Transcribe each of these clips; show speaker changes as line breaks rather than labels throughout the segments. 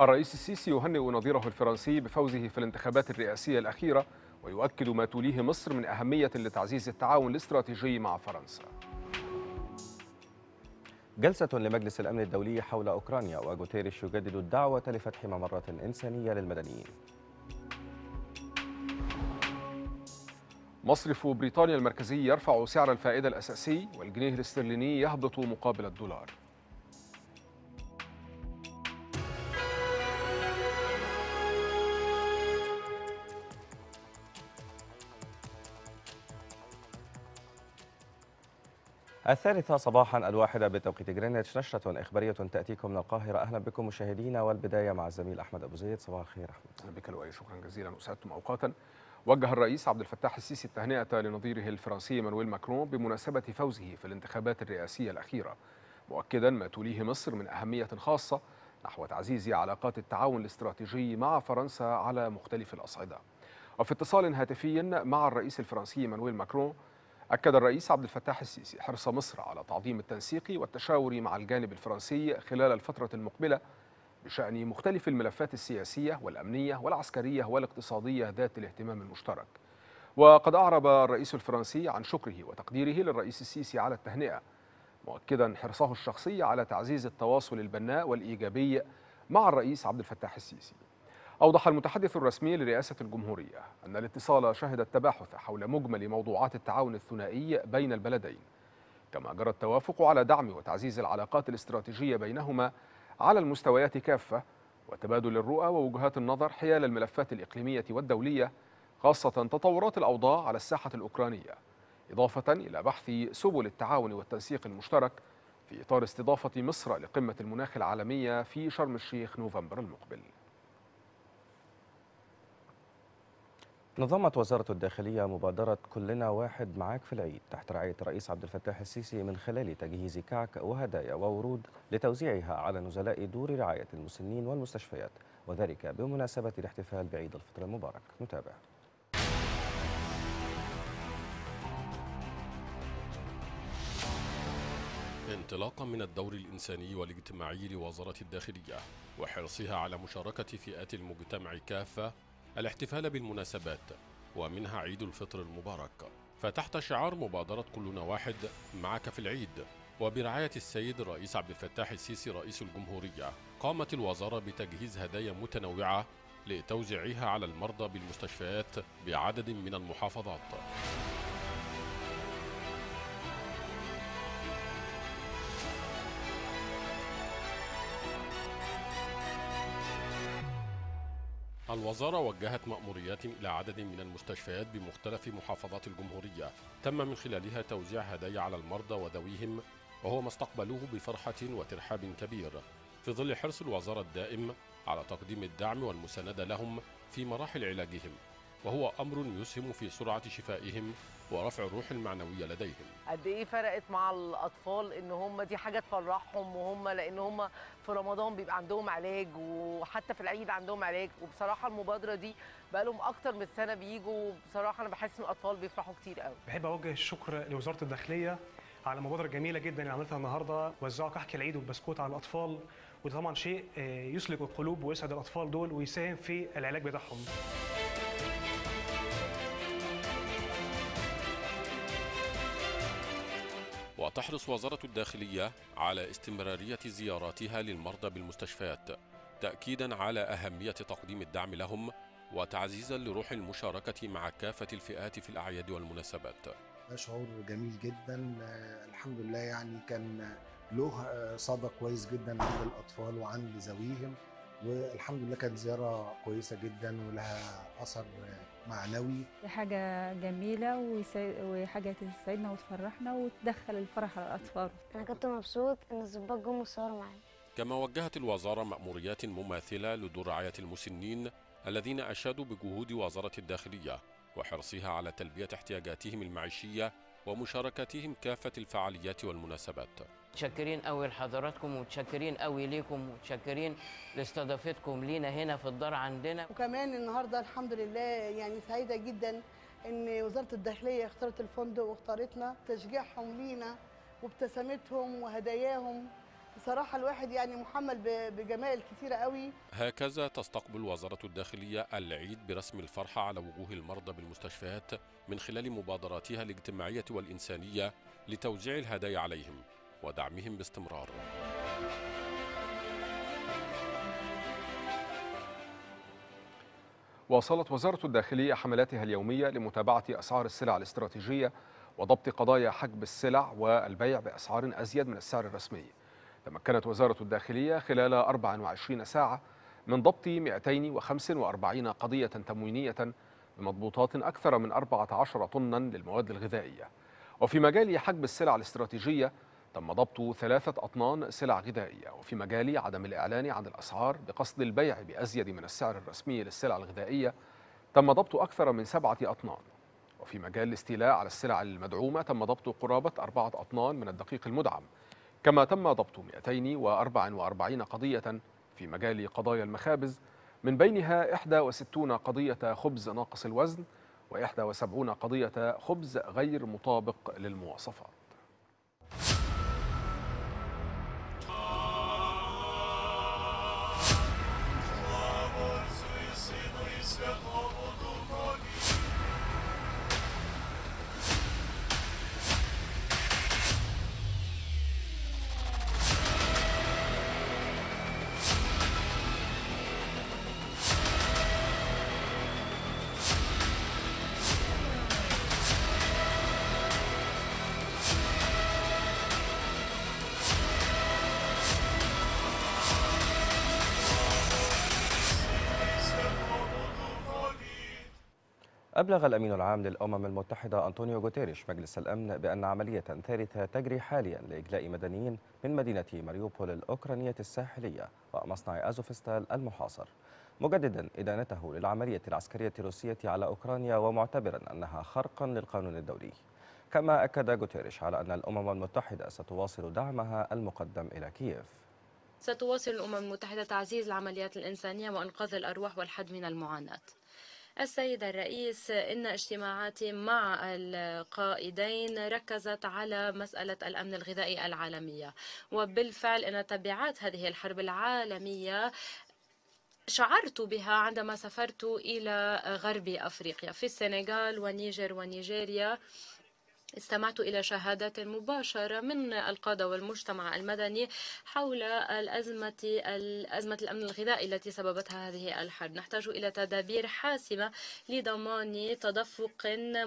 الرئيس السيسي يهنئ نظيره الفرنسي بفوزه في الانتخابات الرئاسية الأخيرة ويؤكد ما توليه مصر من أهمية لتعزيز التعاون الاستراتيجي مع فرنسا.
جلسة لمجلس الأمن الدولي حول أوكرانيا وغوتيريش يجدد الدعوة لفتح ممرات إنسانية للمدنيين.
مصرف بريطانيا المركزي يرفع سعر الفائدة الأساسي والجنيه الاسترليني يهبط مقابل الدولار.
الثالثة صباحا الواحدة بتوقيت جرينتش نشرة إخبارية تأتيكم من القاهرة. أهلا بكم مشاهدينا والبداية مع الزميل أحمد أبو زيد. صباح الخير أحمد.
أهلا بك لؤي. شكرا جزيلا. وسعدتم أوقاتا. وجه الرئيس عبد الفتاح السيسي التهنئة لنظيره الفرنسي مانويل ماكرون بمناسبة فوزه في الانتخابات الرئاسية الأخيرة. مؤكدا ما توليه مصر من أهمية خاصة نحو تعزيز علاقات التعاون الاستراتيجي مع فرنسا على مختلف الأصعدة. وفي اتصال هاتفي مع الرئيس الفرنسي مانويل ماكرون أكد الرئيس عبد الفتاح السيسي حرص مصر على تعظيم التنسيق والتشاور مع الجانب الفرنسي خلال الفترة المقبلة بشأن مختلف الملفات السياسية والأمنية والعسكرية والاقتصادية ذات الاهتمام المشترك. وقد أعرب الرئيس الفرنسي عن شكره وتقديره للرئيس السيسي على التهنئة مؤكدا حرصه الشخصي على تعزيز التواصل البناء والإيجابي مع الرئيس عبد الفتاح السيسي. أوضح المتحدث الرسمي لرئاسة الجمهورية أن الاتصال شهد التباحث حول مجمل موضوعات التعاون الثنائي بين البلدين. كما جرى التوافق على دعم وتعزيز العلاقات الاستراتيجية بينهما على المستويات كافة وتبادل الرؤى ووجهات النظر حيال الملفات الإقليمية والدولية خاصة تطورات الأوضاع على الساحة الأوكرانية إضافة إلى بحث سبل التعاون والتنسيق المشترك في إطار استضافة مصر لقمة المناخ العالمية في شرم الشيخ نوفمبر المقبل.
نظمت وزارة الداخلية مبادرة كلنا واحد معاك في العيد تحت رعاية الرئيس عبد الفتاح السيسي من خلال تجهيز كعك وهدايا وورود لتوزيعها على نزلاء دور رعاية المسنين والمستشفيات وذلك بمناسبة الاحتفال بعيد الفطر المبارك. نتابع.
انطلاقا من الدور الإنساني والاجتماعي لوزارة الداخلية وحرصها على مشاركة فئات المجتمع كافة الاحتفال بالمناسبات ومنها عيد الفطر المبارك. فتحت شعار مبادرة كلنا واحد معك في العيد. وبرعاية السيد الرئيس عبد الفتاح السيسي رئيس الجمهورية قامت الوزارة بتجهيز هدايا متنوعة لتوزيعها على المرضى بالمستشفيات بعدد من المحافظات. الوزارة وجهت مأموريات إلى عدد من المستشفيات بمختلف محافظات الجمهورية. تم من خلالها توزيع هدايا على المرضى وذويهم وهو ما استقبلوه بفرحة وترحاب كبير. في ظل حرص الوزارة الدائم على تقديم الدعم والمساندة لهم في مراحل علاجهم وهو أمر يسهم في سرعة شفائهم ورفع الروح المعنوية لديهم.
قد إيه فرقت مع الأطفال إن هم دي حاجة تفرحهم وهم لأن هم في رمضان بيبقى عندهم علاج وحتى في العيد عندهم علاج. وبصراحة المبادرة دي بقى لهم أكتر من سنة بيجوا بصراحه أنا بحس إن الأطفال بيفرحوا كتير قوي
بحب أوجه الشكر لوزارة الداخلية على مبادرة جميلة جدا اللي عملتها النهارده. وزعوا كحك العيد والبسكوت على الأطفال. وده طبعا شيء يسلك القلوب ويسعد الأطفال دول ويساهم في العلاج بتاعهم.
وتحرص وزارة الداخلية على استمرارية زياراتها للمرضى بالمستشفيات تأكيدا على أهمية تقديم الدعم لهم وتعزيزا لروح المشاركة مع كافة الفئات في الأعياد والمناسبات.
ده شعور جميل جدا. الحمد لله يعني كان له صدى كويس جدا عند الأطفال وعند ذويهم والحمد لله كانت زيارة كويسة جدا ولها أثر معنوي.
دي حاجة جميلة وحاجة تسعدنا وتفرحنا وتدخل الفرح على الأطفال.
أنا كنت مبسوط إن الظباط جم وصوروا معايا.
كما وجهت الوزارة مأموريات مماثلة لدور رعاية المسنين الذين أشادوا بجهود وزارة الداخلية وحرصها على تلبية احتياجاتهم المعيشية ومشاركتهم كافة الفعاليات والمناسبات.
متشكرين قوي لحضراتكم ومتشكرين قوي ليكم ومتشكرين لاستضافتكم لينا هنا في الدار عندنا.
وكمان النهارده الحمد لله يعني سعيدة جدا إن وزارة الداخلية اختارت الفندق واختارتنا تشجيعهم لينا وابتسامتهم وهداياهم بصراحة الواحد يعني محمل بجمال كتيره قوي.
هكذا تستقبل وزارة الداخلية العيد برسم الفرحة على وجوه المرضى بالمستشفيات من خلال مبادراتها الاجتماعية والإنسانية لتوزيع الهدايا عليهم ودعمهم باستمرار.
واصلت وزارة الداخلية حملاتها اليومية لمتابعة أسعار السلع الاستراتيجية وضبط قضايا حجب السلع والبيع بأسعار أزيد من السعر الرسمي. تمكنت وزارة الداخلية خلال 24 ساعة من ضبط 245 قضية تموينية بمضبوطات أكثر من 14 طنا للمواد الغذائية. وفي مجال حجب السلع الاستراتيجية تم ضبط ثلاثة أطنان سلع غذائية. وفي مجال عدم الإعلان عن الأسعار بقصد البيع بأزيد من السعر الرسمي للسلع الغذائية تم ضبط أكثر من سبعة أطنان. وفي مجال الاستيلاء على السلع المدعومة تم ضبط قرابة أربعة أطنان من الدقيق المدعم. كما تم ضبط 244 قضية في مجال قضايا المخابز من بينها 61 قضية خبز ناقص الوزن و71 قضية خبز غير مطابق للمواصفات.
أبلغ الأمين العام للأمم المتحدة أنطونيو غوتيريش مجلس الأمن بأن عملية ثالثة تجري حاليا لإجلاء مدنيين من مدينة ماريوبول الأوكرانية الساحلية ومصنع أزوفستال المحاصر. مجددا إدانته للعملية العسكرية الروسية على أوكرانيا ومعتبرا أنها خرقا للقانون الدولي. كما أكد غوتيريش على أن الأمم المتحدة ستواصل دعمها المقدم إلى كييف.
ستواصل الأمم المتحدة تعزيز العمليات الإنسانية وإنقاذ الأرواح والحد من المعاناة. السيد الرئيس إن اجتماعاتي مع القائدين ركزت على مسألة الأمن الغذائي العالمية. وبالفعل إن تبعات هذه الحرب العالمية شعرت بها عندما سافرت إلى غرب أفريقيا في السنغال ونيجر ونيجيريا. استمعت إلى شهادات مباشرة من القادة والمجتمع المدني حول الأزمة الأزمة الأمن الغذائي التي سببتها هذه الحرب. نحتاج إلى تدابير حاسمة لضمان تدفق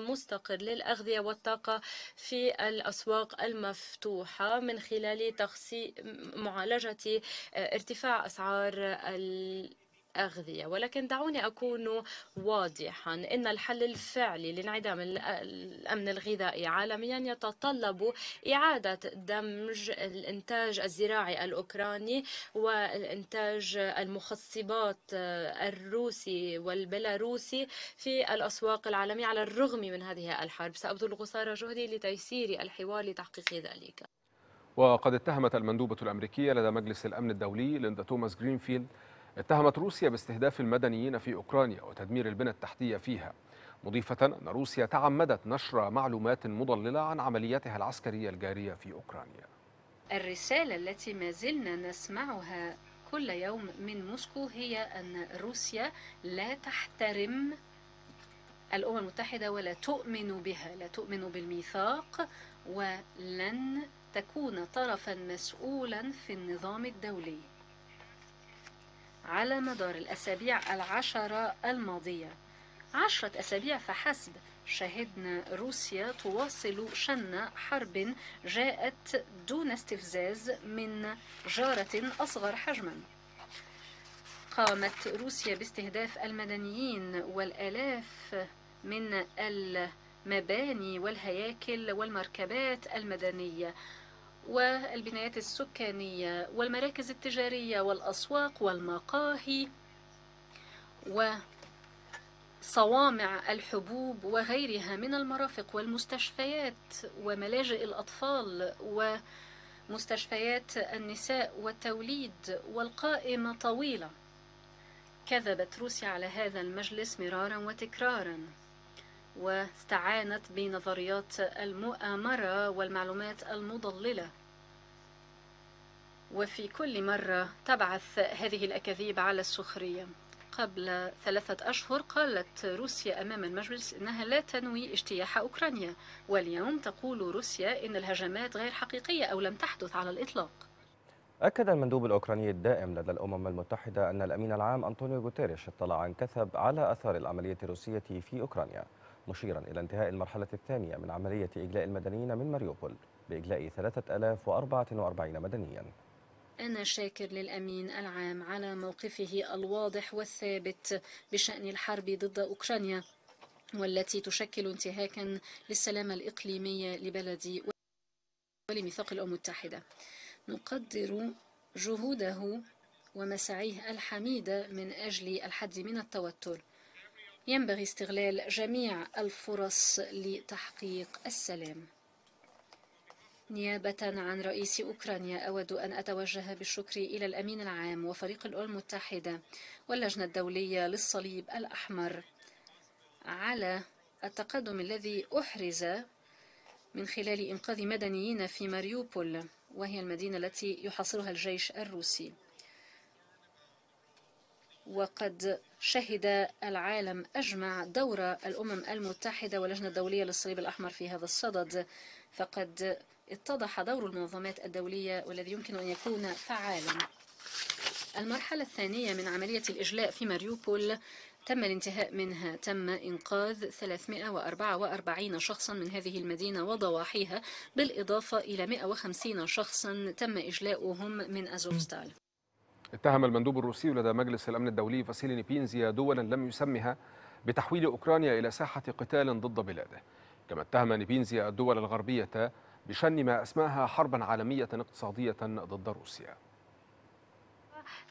مستقر للأغذية والطاقة في الأسواق المفتوحة من خلال تخصي معالجة ارتفاع أسعار الأغذية ولكن دعوني أكون واضحا إن الحل الفعلي لانعدام الأمن الغذائي عالميا يتطلب إعادة دمج الإنتاج الزراعي الأوكراني والإنتاج المخصبات الروسي والبيلاروسي في الأسواق العالمية على الرغم من هذه الحرب. سأبذل قصارى جهدي لتيسير الحوار لتحقيق ذلك.
وقد اتهمت المندوبة الأمريكية لدى مجلس الأمن الدولي ليندا توماس جرينفيلد اتهمت روسيا باستهداف المدنيين في أوكرانيا وتدمير البنى التحتية فيها. مضيفة أن روسيا تعمدت نشر معلومات مضللة عن عملياتها العسكرية الجارية في أوكرانيا.
الرسالة التي ما زلنا نسمعها كل يوم من موسكو هي أن روسيا لا تحترم الأمم المتحدة ولا تؤمن بها لا تؤمن بالميثاق ولن تكون طرفا مسؤولا في النظام الدولي. على مدار الأسابيع العشرة الماضية. عشرة أسابيع فحسب. شهدنا روسيا تواصل شن حرب جاءت دون استفزاز من جارة أصغر حجما. قامت روسيا باستهداف المدنيين والآلاف من المباني والهياكل والمركبات المدنية. والبنايات السكانية والمراكز التجارية والأسواق والمقاهي وصوامع الحبوب وغيرها من المرافق والمستشفيات وملاجئ الأطفال ومستشفيات النساء والتوليد والقائمة طويلة. كذبت روسيا على هذا المجلس مرارا وتكرارا واستعانت بنظريات المؤامرة والمعلومات المضللة. وفي كل مرة تبعث هذه الأكاذيب على السخرية. قبل ثلاثة أشهر قالت روسيا أمام المجلس أنها لا تنوي اجتياح أوكرانيا واليوم تقول روسيا أن الهجمات غير حقيقية أو لم تحدث على الإطلاق.
أكد المندوب الأوكراني الدائم لدى الأمم المتحدة أن الأمين العام أنطونيو غوتيريش اطلع عن كثب على أثار العملية الروسية في أوكرانيا مشيرا إلى انتهاء المرحلة الثانية من عملية إجلاء المدنيين من ماريوبول بإجلاء 3044 مدنياً.
أنا شاكر للأمين العام على موقفه الواضح والثابت بشأن الحرب ضد أوكرانيا والتي تشكل انتهاكا للسلام الإقليمي لبلدي ولميثاق الأمم المتحدة. نقدر جهوده ومساعيه الحميدة من أجل الحد من التوتر. ينبغي استغلال جميع الفرص لتحقيق السلام. نيابة عن رئيس أوكرانيا أود أن أتوجه بالشكر إلى الأمين العام وفريق الأمم المتحدة واللجنة الدولية للصليب الأحمر على التقدم الذي أحرز من خلال إنقاذ مدنيين في ماريوبول وهي المدينة التي يحاصرها الجيش الروسي. وقد شهد العالم أجمع دور الأمم المتحدة واللجنة الدولية للصليب الأحمر في هذا الصدد فقد اتضح دور المنظمات الدولية والذي يمكن أن يكون فعالا. المرحلة الثانية من عملية الإجلاء في ماريوبول تم الانتهاء منها. تم إنقاذ 344 شخصا من هذه المدينة وضواحيها بالإضافة إلى 150 شخصا تم إجلاؤهم من أزوفستال
اتهم المندوب الروسي لدى مجلس الأمن الدولي فاسيلي نيبينزيا دولا لم يسمها بتحويل أوكرانيا إلى ساحة قتال ضد بلاده. كما اتهم نيبينزيا الدول الغربية بشن ما أسماها حربا عالمية اقتصادية ضد روسيا.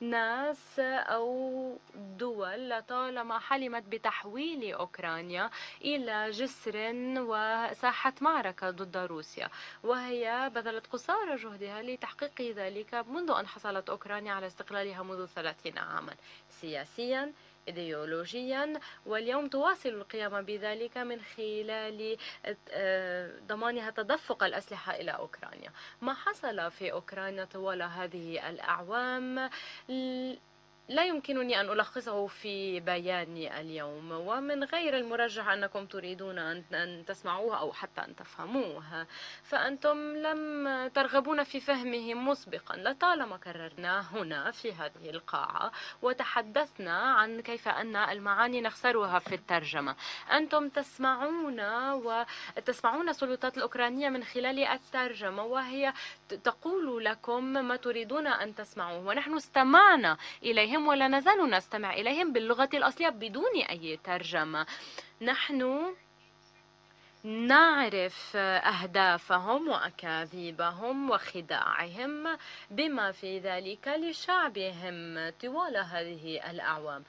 ناس أو دول لطالما حلمت بتحويل أوكرانيا إلى جسر وساحة معركة ضد روسيا وهي بذلت قصارى جهدها لتحقيق ذلك منذ أن حصلت أوكرانيا على استقلالها منذ 30 عاما. سياسيا ايديولوجيا واليوم تواصل القيام بذلك من خلال ضمانها تدفق الأسلحة إلى أوكرانيا. ما حصل في أوكرانيا طوال هذه الأعوام لا يمكنني أن ألخصه في بياني اليوم ومن غير المرجح أنكم تريدون أن تسمعوه أو حتى أن تفهموه. فأنتم لم ترغبون في فهمه مسبقا لطالما كررنا هنا في هذه القاعة وتحدثنا عن كيف أن المعاني نخسرها في الترجمة. أنتم تسمعون وتسمعون السلطات الأوكرانية من خلال الترجمة وهي تقول لكم ما تريدون أن تسمعوه ونحن استمعنا إليهم ولا نزال نستمع إليهم باللغة الأصلية بدون أي ترجمة. نحن نعرف أهدافهم وأكاذيبهم وخداعهم بما في ذلك لشعبهم طوال هذه الأعوام.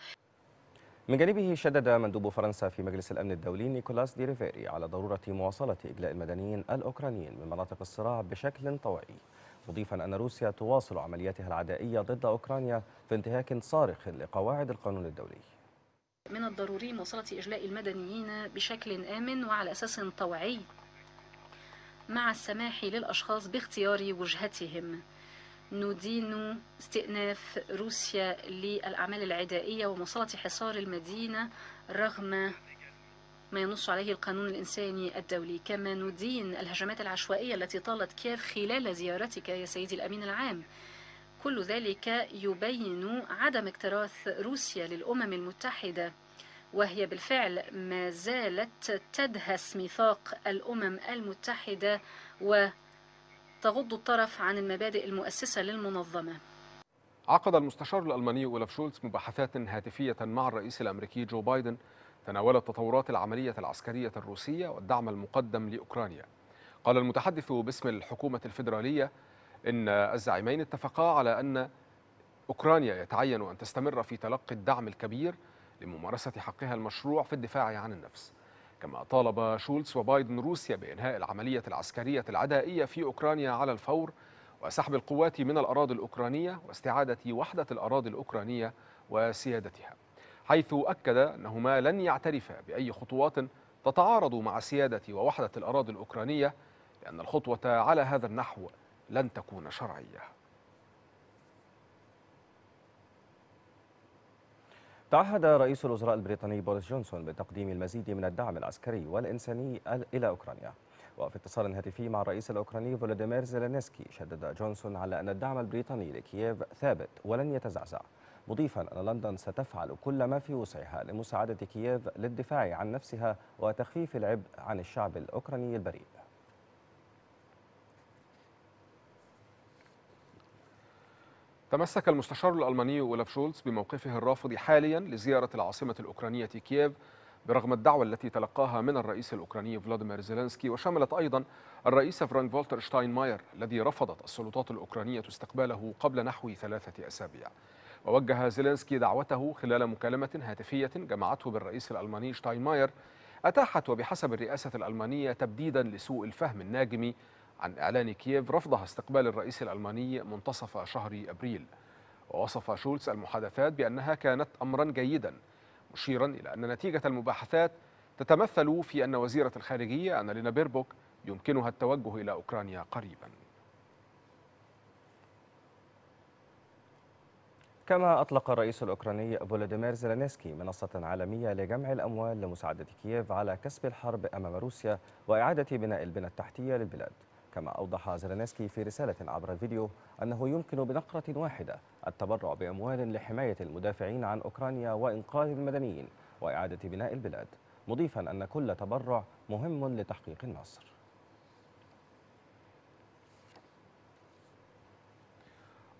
من جانبه شدد مندوب فرنسا في مجلس الأمن الدولي نيكولاس دي ريفيري على ضرورة مواصلة إجلاء المدنيين الأوكرانيين من مناطق الصراع بشكل طوعي مضيفا أن روسيا تواصل عملياتها العدائية ضد أوكرانيا في انتهاك صارخ لقواعد القانون الدولي.
من الضروري مواصلة إجلاء المدنيين بشكل آمن وعلى أساس طوعي مع السماح للأشخاص باختيار وجهتهم. ندين استئناف روسيا للأعمال العدائية ومواصلة حصار المدينة رغم ما ينص عليه القانون الإنساني الدولي. كما ندين الهجمات العشوائية التي طالت كييف خلال زيارتك يا سيدي الأمين العام. كل ذلك يبين عدم اكتراث روسيا للأمم المتحدة وهي بالفعل ما زالت تدهس ميثاق الأمم المتحدة وتغض الطرف عن المبادئ المؤسسة للمنظمة.
عقد المستشار الألماني أولاف شولتز مباحثات هاتفية مع الرئيس الأمريكي جو بايدن تناولت تطورات العملية العسكرية الروسية والدعم المقدم لأوكرانيا. قال المتحدث باسم الحكومة الفيدرالية إن الزعيمين اتفقا على أن أوكرانيا يتعين أن تستمر في تلقي الدعم الكبير لممارسة حقها المشروع في الدفاع عن النفس. كما طالب شولتز وبايدن روسيا بإنهاء العملية العسكرية العدائية في أوكرانيا على الفور وسحب القوات من الأراضي الأوكرانية واستعادة وحدة الأراضي الأوكرانية وسيادتها. حيث أكد أنهما لن يعترفا بأي خطوات تتعارض مع سيادة ووحدة الأراضي الأوكرانية لأن الخطوة على هذا النحو لن تكون شرعية.
تعهد رئيس الوزراء البريطاني بوريس جونسون بتقديم المزيد من الدعم العسكري والإنساني إلى أوكرانيا. وفي اتصال هاتفي مع الرئيس الأوكراني فولاديمير زيلينسكي شدد جونسون على أن الدعم البريطاني لكييف ثابت ولن يتزعزع. مضيفا أن لندن ستفعل كل ما في وسعها لمساعدة كييف للدفاع عن نفسها وتخفيف العبء عن الشعب الأوكراني البريء
تمسك المستشار الألماني أولاف شولتز بموقفه الرافض حاليا لزيارة العاصمة الأوكرانية كييف برغم الدعوة التي تلقاها من الرئيس الأوكراني فلاديمير زيلينسكي وشملت أيضا الرئيس فرانك فالتر شتاينماير الذي رفضت السلطات الأوكرانية استقباله قبل نحو ثلاثة أسابيع. ووجه زيلينسكي دعوته خلال مكالمة هاتفية جمعته بالرئيس الألماني شتاينماير أتاحت وبحسب الرئاسة الألمانية تبديدا لسوء الفهم الناجم عن إعلان كييف رفضها استقبال الرئيس الألماني منتصف شهر أبريل. ووصف شولتز المحادثات بأنها كانت أمرا جيدا مشيرا إلى أن نتيجة المباحثات تتمثل في أن وزيرة الخارجية أنالينا بيربوك يمكنها التوجه إلى أوكرانيا قريبا.
كما أطلق الرئيس الأوكراني فولوديمير زيلينسكي منصة عالمية لجمع الأموال لمساعدة كييف على كسب الحرب أمام روسيا وإعادة بناء البنى التحتية للبلاد. كما أوضح زيلينسكي في رسالة عبر الفيديو أنه يمكن بنقرة واحدة التبرع بأموال لحماية المدافعين عن أوكرانيا وإنقاذ المدنيين وإعادة بناء البلاد مضيفا أن كل تبرع مهم لتحقيق النصر.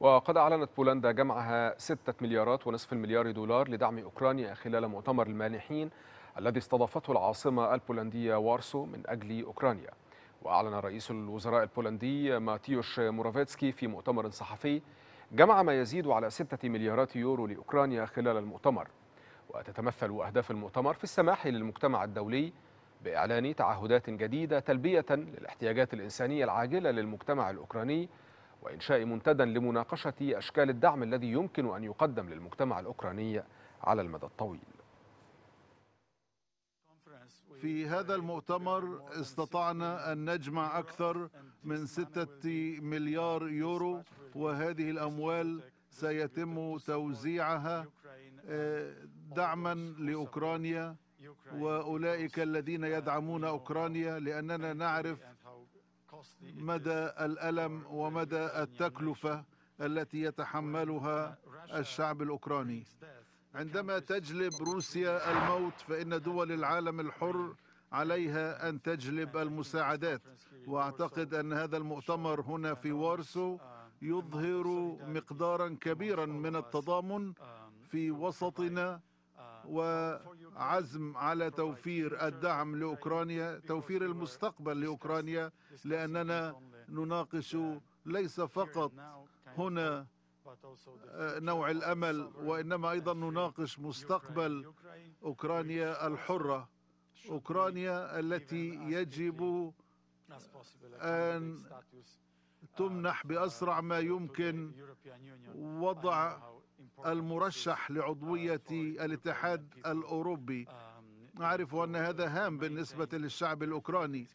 وقد أعلنت بولندا جمعها 6 مليارات ونصف المليار دولار لدعم أوكرانيا خلال مؤتمر المانحين الذي استضافته العاصمة البولندية وارسو من أجل أوكرانيا. وأعلن رئيس الوزراء البولندي ماتيوش مورافيتسكي في مؤتمر صحفي جمع ما يزيد على 6 مليارات يورو لأوكرانيا خلال المؤتمر. وتتمثل أهداف المؤتمر في السماح للمجتمع الدولي بإعلان تعهدات جديدة تلبية للاحتياجات الإنسانية العاجلة للمجتمع الأوكراني وإنشاء منتدى لمناقشة أشكال الدعم الذي يمكن أن يقدم للمجتمع الأوكراني على المدى الطويل.
في هذا المؤتمر استطعنا أن نجمع أكثر من ستة مليار يورو وهذه الأموال سيتم توزيعها دعما لأوكرانيا وأولئك الذين يدعمون أوكرانيا لأننا نعرف مدى الألم ومدى التكلفة التي يتحملها الشعب الأوكراني. عندما تجلب روسيا الموت فإن دول العالم الحر عليها أن تجلب المساعدات. وأعتقد أن هذا المؤتمر هنا في وارسو يظهر مقدارا كبيرا من التضامن في وسطنا وعزم على توفير الدعم لأوكرانيا توفير المستقبل لأوكرانيا لأننا نناقش ليس فقط هنا نوع الأمل وإنما أيضا نناقش مستقبل أوكرانيا الحرة أوكرانيا التي يجب أن تمنح بأسرع ما يمكن وضع المرشح لعضوية الاتحاد الأوروبي. أعرف أن هذا هام بالنسبة للشعب الأوكراني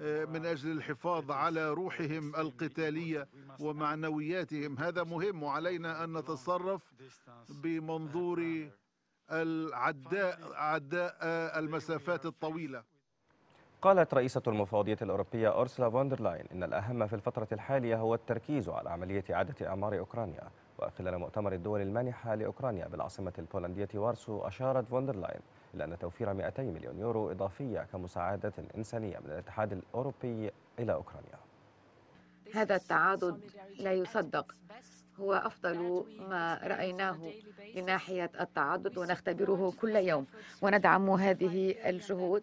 من أجل الحفاظ على روحهم القتالية ومعنوياتهم. هذا مهم وعلينا أن نتصرف بمنظور العداء عداء المسافات الطويلة.
قالت رئيسة المفوضية الأوروبية أورسلا فوندر لاين إن الأهم في الفترة الحالية هو التركيز على عملية إعادة إعمار أوكرانيا. وخلال مؤتمر الدول المانحة لأوكرانيا بالعاصمة البولندية وارسو أشارت فوندر لاين إلى أن توفير 200 مليون يورو إضافية كمساعدة إنسانية من الاتحاد الأوروبي إلى أوكرانيا.
هذا التعاضد لا يصدق. هو أفضل ما رأيناه من ناحية التعاضد ونختبره كل يوم. وندعم هذه الجهود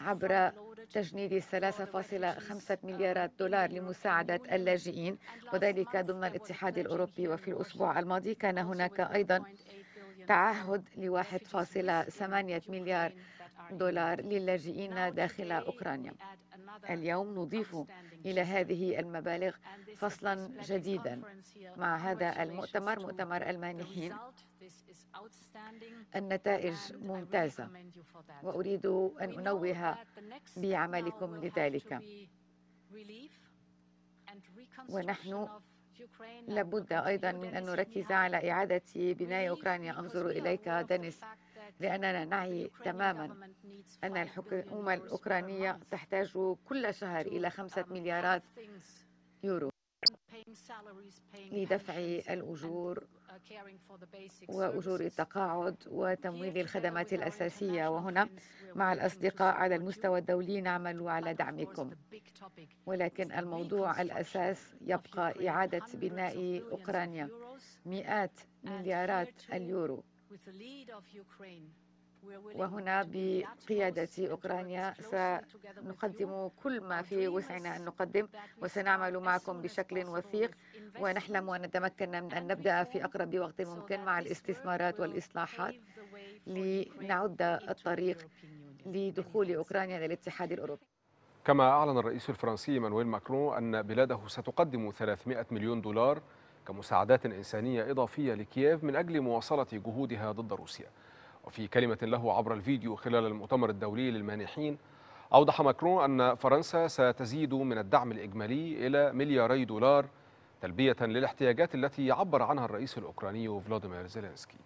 عبر تجنيد 3.5 مليارات دولار لمساعدة اللاجئين وذلك ضمن الاتحاد الأوروبي وفي الأسبوع الماضي كان هناك أيضا تعهد ل 1.8 مليار دولار للاجئين داخل أوكرانيا. اليوم نضيف إلى هذه المبالغ فصلا جديدا. مع هذا المؤتمر مؤتمر المانحين النتائج ممتازة. وأريد أن أنوه بعملكم لذلك. ونحن لابد أيضا من أن نركز على إعادة بناء أوكرانيا. أنظر إليك دينيس لأننا نعي تماما أن الحكومة الأوكرانية تحتاج كل شهر إلى خمسة مليارات يورو. لدفع الأجور وأجور التقاعد وتمويل الخدمات الأساسية. وهنا مع الأصدقاء على المستوى الدولي نعمل على دعمكم. ولكن الموضوع الأساس يبقى إعادة بناء أوكرانيا. مئات مليارات اليورو. وهنا بقيادة أوكرانيا سنقدم كل ما في وسعنا أن نقدم وسنعمل معكم بشكل وثيق ونحلم أن نتمكن من أن نبدأ في أقرب وقت ممكن مع الاستثمارات والإصلاحات لنعد الطريق لدخول أوكرانيا إلى الاتحاد الأوروبي.
كما أعلن الرئيس الفرنسي مانويل ماكرون أن بلاده ستقدم 300 مليون دولار كمساعدات إنسانية إضافية لكييف من أجل مواصلة جهودها ضد روسيا. وفي كلمة له عبر الفيديو خلال المؤتمر الدولي للمانحين أوضح ماكرون أن فرنسا ستزيد من الدعم الإجمالي إلى ملياري دولار تلبية للاحتياجات التي عبر عنها الرئيس الأوكراني فلاديمير زيلينسكي.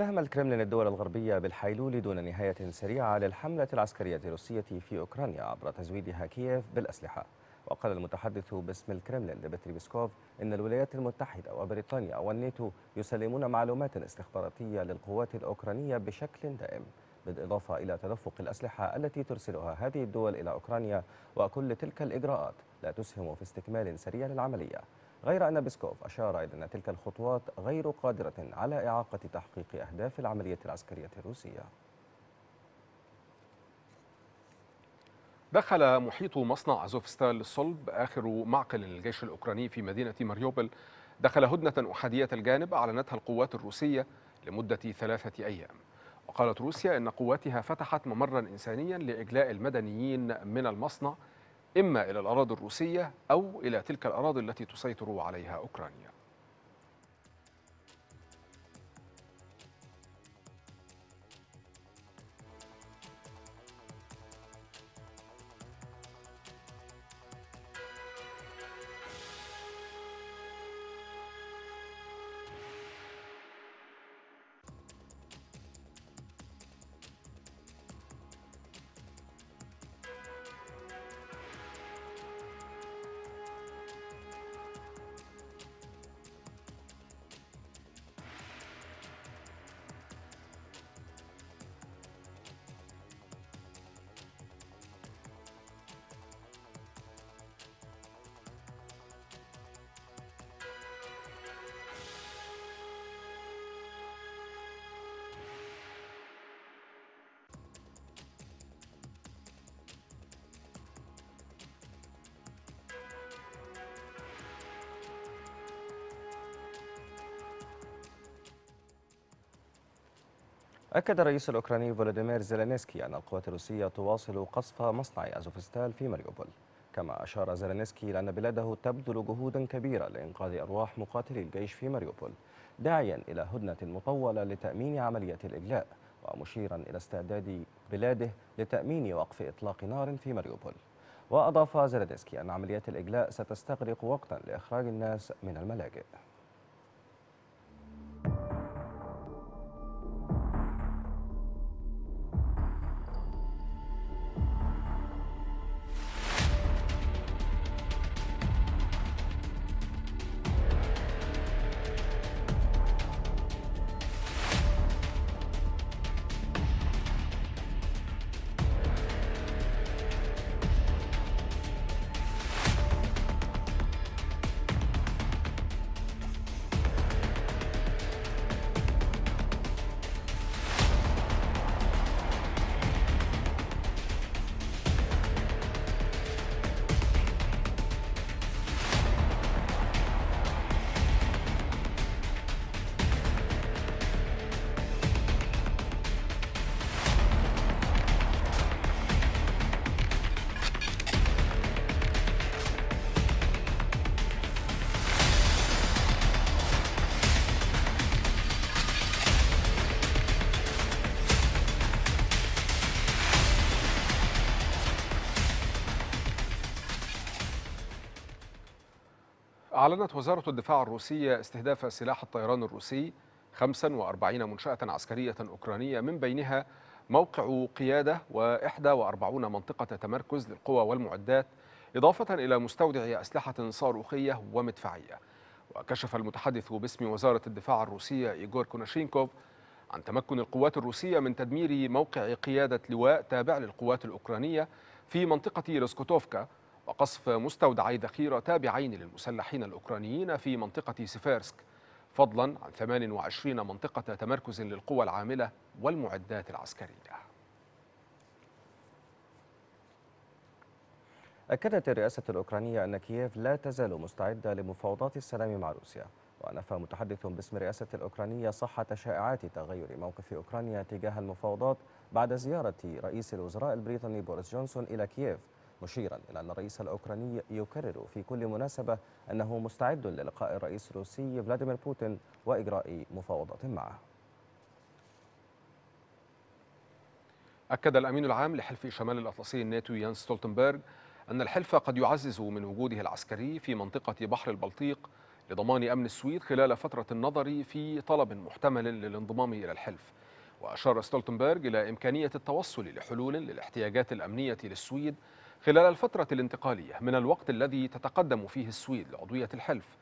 اتهم الكرملين الدول الغربية بالحيلولة دون نهاية سريعة للحملة العسكرية الروسية في أوكرانيا عبر تزويدها كييف بالأسلحة. وقال المتحدث باسم الكرملين ديمتري بيسكوف إن الولايات المتحدة وبريطانيا والناتو يسلمون معلومات استخباراتية للقوات الأوكرانية بشكل دائم بالإضافة إلى تدفق الأسلحة التي ترسلها هذه الدول إلى أوكرانيا وكل تلك الإجراءات لا تسهم في استكمال سريع للعملية. غير أن بيسكوف أشار إلى أن تلك الخطوات غير قادرة على إعاقة تحقيق أهداف العملية العسكرية الروسية.
دخل محيط مصنع أزوفستال للصلب آخر معقل للجيش الأوكراني في مدينة ماريوبل. دخل هدنة أحادية الجانب أعلنتها القوات الروسية لمدة ثلاثة أيام. وقالت روسيا إن قواتها فتحت ممرا إنسانيا لإجلاء المدنيين من المصنع إما إلى الأراضي الروسية أو إلى تلك الأراضي التي تسيطر عليها أوكرانيا.
أكد الرئيس الأوكراني فولوديمير زيلينسكي أن القوات الروسية تواصل قصف مصنع أزوفستال في ماريوبول كما أشار زيلينسكي إلى أن بلاده تبذل جهودا كبيرة لإنقاذ أرواح مقاتلي الجيش في ماريوبول داعيا إلى هدنة مطولة لتأمين عملية الإجلاء ومشيرا إلى استعداد بلاده لتأمين وقف إطلاق نار في ماريوبول وأضاف زيلينسكي أن عمليات الإجلاء ستستغرق وقتا لإخراج الناس من الملاجئ.
أعلنت وزارة الدفاع الروسية استهداف سلاح الطيران الروسي 45 منشأة عسكرية أوكرانية من بينها موقع قيادة و41 منطقة تمركز للقوى والمعدات إضافة إلى مستودع أسلحة صاروخية ومدفعية. وكشف المتحدث باسم وزارة الدفاع الروسية إيغور كوناشينكوف عن تمكن القوات الروسية من تدمير موقع قيادة لواء تابع للقوات الأوكرانية في منطقة ريسكوتوفكا وقصف مستودعي ذخيرة تابعين للمسلحين الأوكرانيين في منطقة سيفيرسك فضلا عن 28 منطقة تمركز للقوى العاملة والمعدات العسكرية.
أكدت الرئاسة الأوكرانية أن كييف لا تزال مستعدة لمفاوضات السلام مع روسيا ونفى متحدث باسم الرئاسة الأوكرانية صحة شائعات تغير موقف أوكرانيا تجاه المفاوضات بعد زيارة رئيس الوزراء البريطاني بوريس جونسون إلى كييف. مشيرا إلى أن الرئيس الأوكراني يكرر في كل مناسبة أنه مستعد للقاء الرئيس الروسي فلاديمير بوتين وإجراء مفاوضات معه.
أكد الأمين العام لحلف شمال الأطلسي الناتو ينس ستولتنبرغ أن الحلف قد يعزز من وجوده العسكري في منطقة بحر البلطيق لضمان أمن السويد خلال فترة النظر في طلب محتمل للانضمام إلى الحلف. وأشار ستولتنبرغ إلى إمكانية التوصل لحلول للاحتياجات الأمنية للسويد خلال الفترة الانتقالية من الوقت الذي تتقدم فيه السويد لعضوية الحلف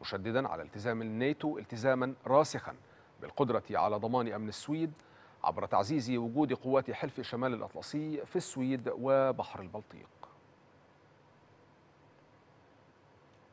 مشددا على التزام الناتو التزاما راسخا بالقدرة على ضمان أمن السويد عبر تعزيز وجود قوات حلف شمال الأطلسي في السويد وبحر البلطيق.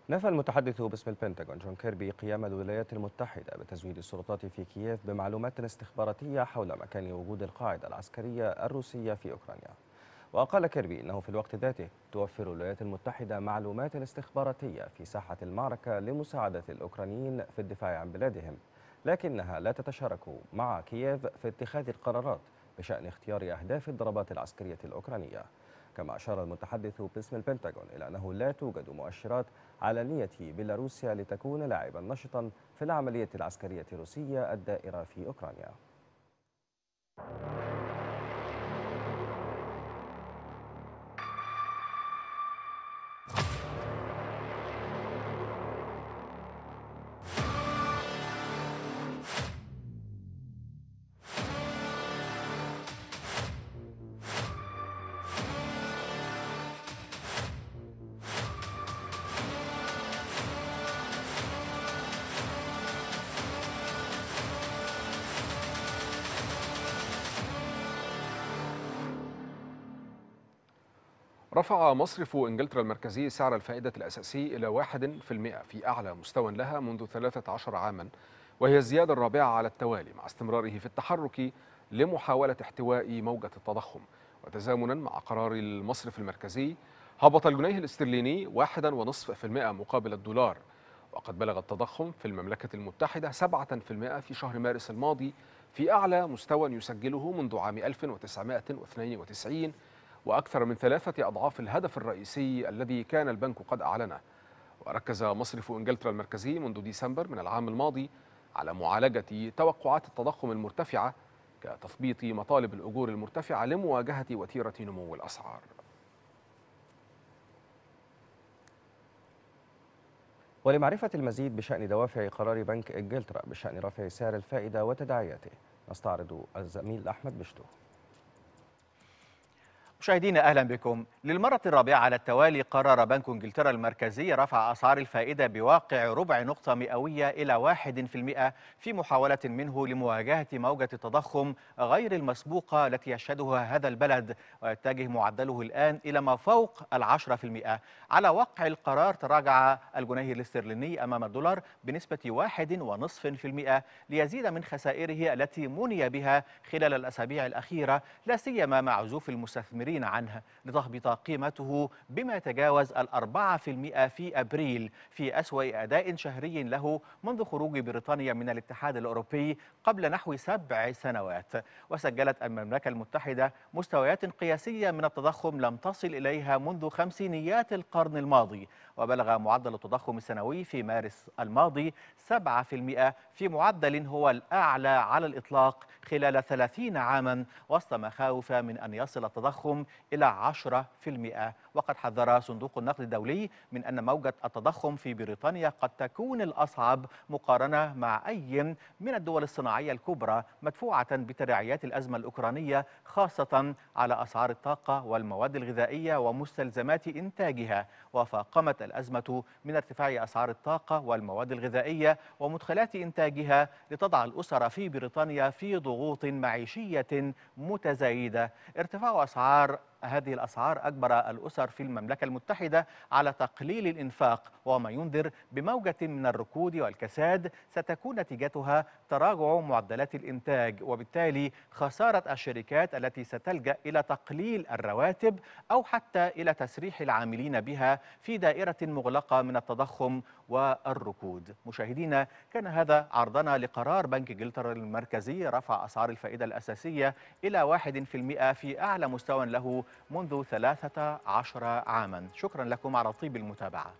نفى المتحدث باسم البنتاغون جون كيربي قيام الولايات المتحدة بتزويد السلطات في كييف بمعلومات استخباراتية حول مكان وجود القاعدة العسكرية الروسية في أوكرانيا. وقال كيربي إنه في الوقت ذاته توفر الولايات المتحدة معلومات استخباراتية في ساحة المعركة لمساعدة الأوكرانيين في الدفاع عن بلادهم لكنها لا تتشارك مع كييف في اتخاذ القرارات بشأن اختيار أهداف الضربات العسكرية الأوكرانية. كما أشار المتحدث باسم البنتاغون إلى أنه لا توجد مؤشرات على نية بيلاروسيا لتكون لاعبا نشطا في العملية العسكرية الروسية الدائرة في أوكرانيا.
رفع مصرف إنجلترا المركزي سعر الفائدة الأساسي إلى 1% في أعلى مستوى لها منذ 13 عاما وهي الزيادة الرابعة على التوالي مع استمراره في التحرك لمحاولة احتواء موجة التضخم. وتزامنا مع قرار المصرف المركزي هبط الجنيه الاسترليني 1.5% مقابل الدولار. وقد بلغ التضخم في المملكة المتحدة 7% في شهر مارس الماضي في أعلى مستوى يسجله منذ عام 1992 وأكثر من ثلاثة أضعاف الهدف الرئيسي الذي كان البنك قد أعلنه. وركز مصرف إنجلترا المركزي منذ ديسمبر من العام الماضي على معالجة توقعات التضخم المرتفعة كتثبيط مطالب الأجور المرتفعة لمواجهة وتيرة نمو الأسعار.
ولمعرفة المزيد بشأن دوافع قرار بنك إنجلترا بشأن رفع سعر الفائدة وتداعياته نستعرض الزميل أحمد بشتو.
مشاهدينا أهلا بكم. للمرة الرابعة على التوالي قرر بنك إنجلترا المركزي رفع أسعار الفائدة بواقع ربع نقطة مئوية إلى 1% في محاولة منه لمواجهة موجة التضخم غير المسبوقة التي يشهدها هذا البلد. ويتجه معدله الآن إلى ما فوق العشرة في المئة. على وقع القرار تراجع الجنيه الاسترليني أمام الدولار بنسبة واحد ونصف في المئة ليزيد من خسائره التي مني بها خلال الأسابيع الأخيرة لا سيما مع عزوف المستثمرين المستثمرين عنه لتهبط قيمته بما يتجاوز الأربعة في المئة في أبريل في أسوأ أداء شهري له منذ خروج بريطانيا من الاتحاد الأوروبي قبل نحو سبع سنوات. وسجلت المملكة المتحدة مستويات قياسية من التضخم لم تصل إليها منذ خمسينيات القرن الماضي. وبلغ معدل التضخم السنوي في مارس الماضي 7% في معدل هو الأعلى على الإطلاق خلال 30 عاما وسط مخاوف من أن يصل التضخم التضخم إلى 10% وقد حذر صندوق النقد الدولي من أن موجة التضخم في بريطانيا قد تكون الأصعب مقارنة مع أي من الدول الصناعية الكبرى مدفوعة بتداعيات الأزمة الأوكرانية خاصة على أسعار الطاقة والمواد الغذائية ومستلزمات إنتاجها. وفاقمت الأزمة من ارتفاع أسعار الطاقة والمواد الغذائية ومدخلات إنتاجها لتضع الأسر في بريطانيا في ضغوط معيشية متزايدة. ارتفاع أسعار lugar هذه الأسعار أجبر الأسر في المملكة المتحدة على تقليل الإنفاق وما ينذر بموجة من الركود والكساد ستكون نتيجتها تراجع معدلات الإنتاج وبالتالي خسارة الشركات التي ستلجأ إلى تقليل الرواتب أو حتى إلى تسريح العاملين بها في دائرة مغلقة من التضخم والركود. مشاهدينا كان هذا عرضنا لقرار بنك إنجلترا المركزي رفع أسعار الفائدة الأساسية إلى 1% في أعلى مستوى له منذ 13 عاما. شكرا لكم على طيب المتابعة.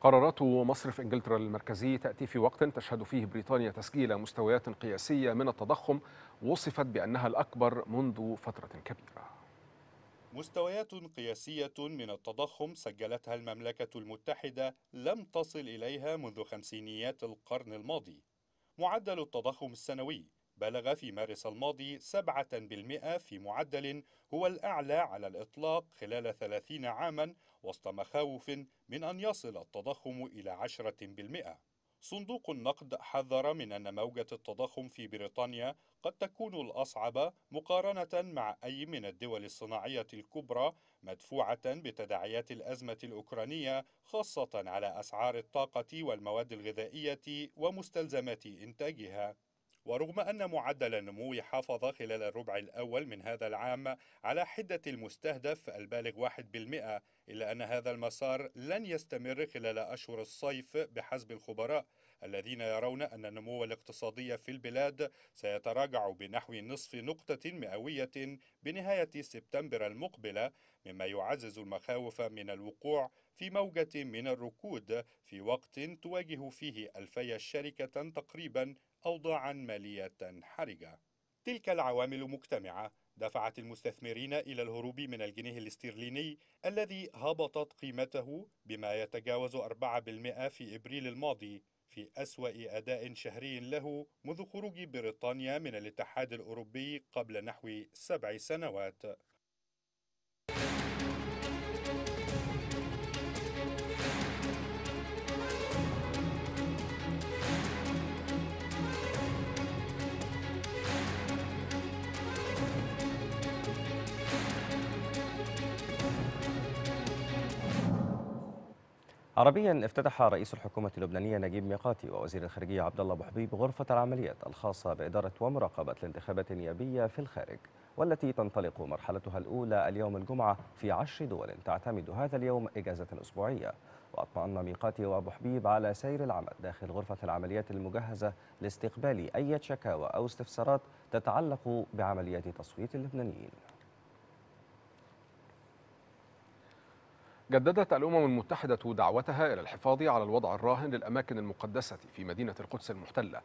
قرارات مصرف إنجلترا المركزي تأتي في وقت تشهد فيه بريطانيا تسجيل مستويات قياسية من التضخم وصفت بأنها الأكبر منذ فترة كبيرة.
مستويات قياسية من التضخم سجلتها المملكة المتحدة لم تصل إليها منذ خمسينيات القرن الماضي. معدل التضخم السنوي بلغ في مارس الماضي 7% في معدل هو الأعلى على الإطلاق خلال 30 عاما وسط مخاوف من أن يصل التضخم إلى 10%. صندوق النقد حذر من أن موجة التضخم في بريطانيا قد تكون الأصعب مقارنة مع أي من الدول الصناعية الكبرى مدفوعة بتداعيات الأزمة الأوكرانية خاصة على أسعار الطاقة والمواد الغذائية ومستلزمات إنتاجها. ورغم أن معدل النمو حافظ خلال الربع الأول من هذا العام على حدة المستهدف البالغ 1% إلا أن هذا المسار لن يستمر خلال أشهر الصيف بحسب الخبراء الذين يرون أن النمو الاقتصادي في البلاد سيتراجع بنحو نصف نقطة مئوية بنهاية سبتمبر المقبلة مما يعزز المخاوف من الوقوع في موجة من الركود في وقت تواجه فيه ألفي شركة تقريبا أوضاعا مالية حرجة. تلك العوامل مجتمعة دفعت المستثمرين إلى الهروب من الجنيه الاسترليني الذي هبطت قيمته بما يتجاوز 4% في إبريل الماضي في أسوأ أداء شهري له منذ خروج بريطانيا من الاتحاد الأوروبي قبل نحو سبع سنوات.
عربيا افتتح رئيس الحكومة اللبنانية نجيب ميقاتي ووزير الخارجية عبد الله بوحبيب غرفة العمليات الخاصة بإدارة ومراقبة الانتخابات النيابية في الخارج والتي تنطلق مرحلتها الأولى اليوم الجمعة في عشر دول تعتمد هذا اليوم إجازة أسبوعية. وأطمأن ميقاتي وأبو حبيب على سير العمل داخل غرفة العمليات المجهزة لاستقبال أي شكاوى أو استفسارات تتعلق بعمليات تصويت اللبنانيين.
جددت الأمم المتحدة دعوتها إلى الحفاظ على الوضع الراهن للأماكن المقدسة في مدينة القدس المحتلة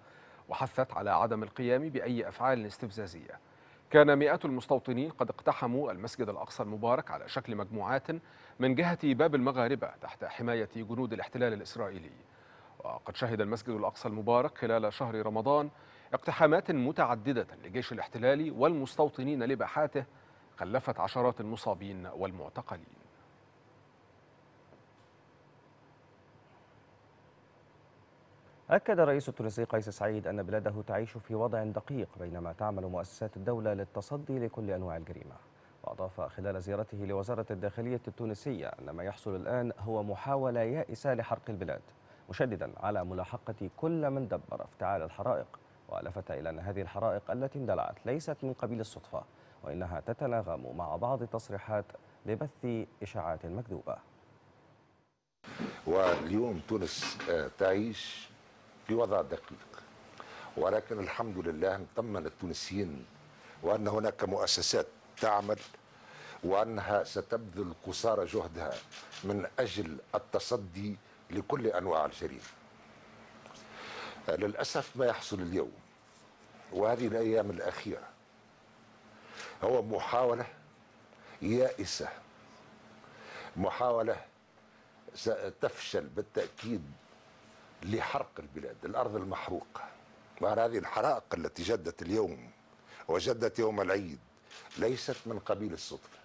وحثت على عدم القيام بأي أفعال استفزازية. كان مئات المستوطنين قد اقتحموا المسجد الأقصى المبارك على شكل مجموعات من جهة باب المغاربة تحت حماية جنود الاحتلال الإسرائيلي. وقد شهد المسجد الأقصى المبارك خلال شهر رمضان اقتحامات متعددة لجيش الاحتلال والمستوطنين لباحاته خلفت عشرات المصابين والمعتقلين.
أكد الرئيس التونسي قيس سعيد أن بلاده تعيش في وضع دقيق بينما تعمل مؤسسات الدولة للتصدي لكل أنواع الجريمة. وأضاف خلال زيارته لوزارة الداخلية التونسية أن ما يحصل الآن هو محاولة يائسة لحرق البلاد مشددا على ملاحقة كل من دبر افتعال الحرائق. ولفت إلى أن هذه الحرائق التي اندلعت ليست من قبيل الصدفة وإنها تتناغم مع بعض التصريحات ببث إشاعات مكذوبة.
واليوم تونس آه، تعيش في وضع دقيق. ولكن الحمد لله نطمن التونسيين وأن هناك مؤسسات تعمل وأنها ستبذل قصارى جهدها من أجل التصدي لكل أنواع الجريمة. للأسف ما يحصل اليوم وهذه الأيام الأخيرة هو محاولة يائسة محاولة ستفشل بالتأكيد لحرق البلاد الأرض المحروقة. وهذه الحرائق التي جدت اليوم وجدت يوم العيد ليست من قبيل الصدفة.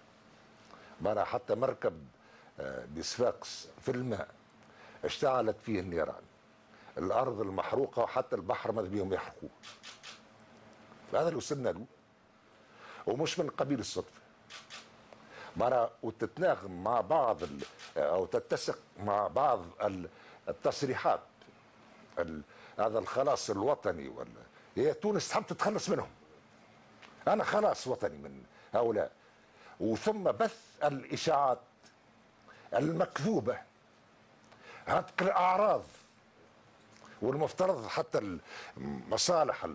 بنا حتى مركب آه، بصفاقس في الماء اشتعلت فيه النيران. الأرض المحروقة وحتى البحر ماذا بيهم يحرقوه. هذا اللي وصلنا له. ومش من قبيل الصدفة. مرة وتتناغم مع بعض ال- أو تتسق مع بعض ال- التصريحات ال- هذا الخلاص الوطني ولا هي تونس تحب تتخلص منهم. أنا خلاص وطني من هؤلاء. وثم بث الإشاعات المكذوبة. هتك الأعراض والمفترض حتى المصالح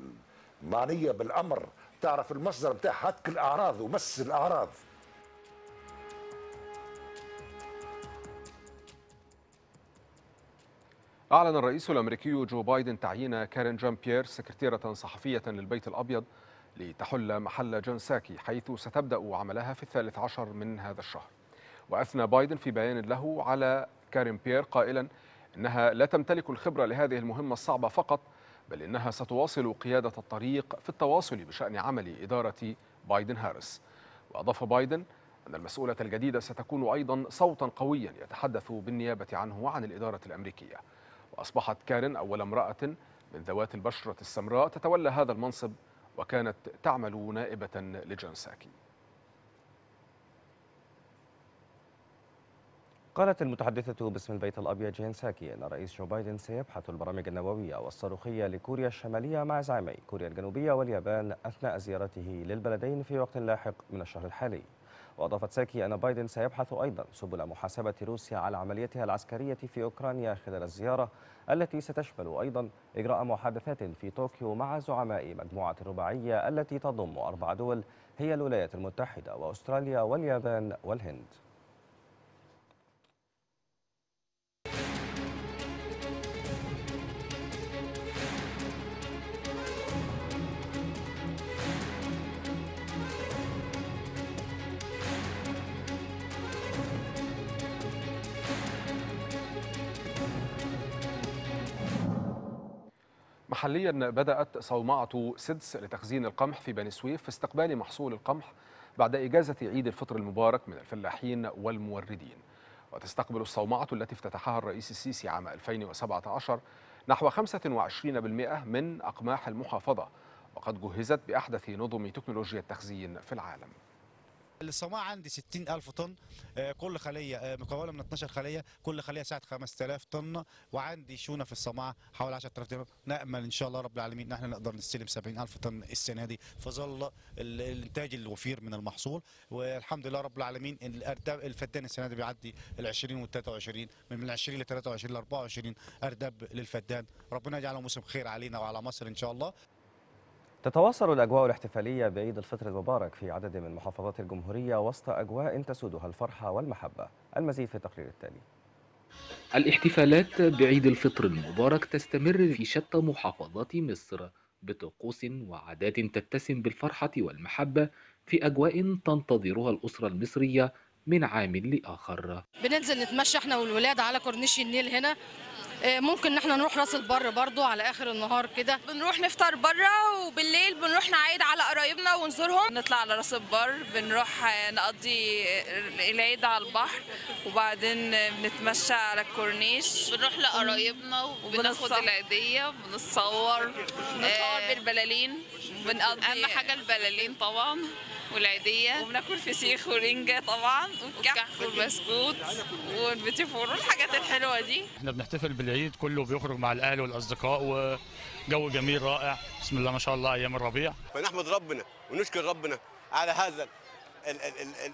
المعنية بالأمر. تعرف المصدر بتاع هتك الأعراض ومس الأعراض.
أعلن الرئيس الأمريكي جو بايدن تعيين كارين جان بيير سكرتيرة صحفية للبيت الأبيض لتحل محل جين ساكي حيث ستبدأ عملها في الثالث عشر من هذا الشهر. وأثنى بايدن في بيان له على كارين بيير قائلا إنها لا تمتلك الخبرة لهذه المهمة الصعبة فقط بل إنها ستواصل قيادة الطريق في التواصل بشأن عمل إدارة بايدن هاريس وأضاف بايدن أن المسؤولة الجديدة ستكون أيضا صوتا قويا يتحدث بالنيابة عنه وعن الإدارة الأمريكية. وأصبحت كارين أول امرأة من ذوات البشرة السمراء تتولى هذا المنصب وكانت تعمل نائبة لجين ساكي
قالت المتحدثة باسم البيت الأبيض جين ساكي أن الرئيس جو بايدن سيبحث البرامج النووية والصاروخية لكوريا الشمالية مع زعيمي كوريا الجنوبية واليابان أثناء زيارته للبلدين في وقت لاحق من الشهر الحالي. وأضافت ساكي أن بايدن سيبحث أيضا سبل محاسبة روسيا على عمليتها العسكرية في أوكرانيا خلال الزيارة التي ستشمل أيضا إجراء محادثات في طوكيو مع زعماء مجموعة الرباعية التي تضم أربع دول هي الولايات المتحدة وأستراليا واليابان والهند.
محليا بدأت صومعة سدس لتخزين القمح في بني سويف في استقبال محصول القمح بعد إجازة عيد الفطر المبارك من الفلاحين والموردين. وتستقبل الصومعة التي افتتحها الرئيس السيسي عام 2017 نحو 25% من أقماح المحافظة وقد جهزت بأحدث نظم تكنولوجيا التخزين في العالم.
الصماعة عندي 60 ألف طن آه، كل خلية آه، مكونة من 12 خلية كل خلية ساعة 5000 طن وعندي شونة في الصماعة حوالي 10000 طن نأمل إن شاء الله رب العالمين إن إحنا نقدر نستلم 70 ألف طن السنة دي في ظل ال- الإنتاج الوفير من المحصول. والحمد لله رب العالمين الفدان السنة دي بيعدي ال 20 وال 23 من من 20 ل 23 ل 24 أرداب للفدان. ربنا يجعله موسم خير علينا وعلى مصر إن شاء الله.
تتواصل الأجواء الاحتفالية بعيد الفطر المبارك في عدد من محافظات الجمهورية وسط أجواء تسودها الفرحة والمحبة. المزيد في التقرير التالي.
الاحتفالات بعيد الفطر المبارك تستمر في شتى محافظات مصر بطقوس وعادات تتسم بالفرحة والمحبة في أجواء تنتظرها الأسرة المصرية من عام لآخر.
بننزل نتمشى إحنا والولاد على كورنيش النيل هنا ممكن إن إحنا نروح راس البر برضو على آخر النهار كده.
بنروح نفطر بره وبالليل بنروح نعيد على قرايبنا ونزورهم. نطلع على راس البر بنروح نقضي العيد على البحر وبعدين بنتمشى على الكورنيش.
بنروح لقرايبنا وبناخد العيدية بنتصور
بنتصور بالبلالين.
بنقضي أهم حاجة البلالين طبعا والعيدية.
وبناكل فسيخ ورنجة طبعا والكحك
والبسكوت والبيتي فور والحاجات الحلوة دي.
إحنا بنحتفل بالعيد كله بيخرج مع الأهل والأصدقاء وجو جميل رائع. بسم الله ما شاء الله أيام الربيع.
فنحمد ربنا ونشكر ربنا على هذا ال ال ال ال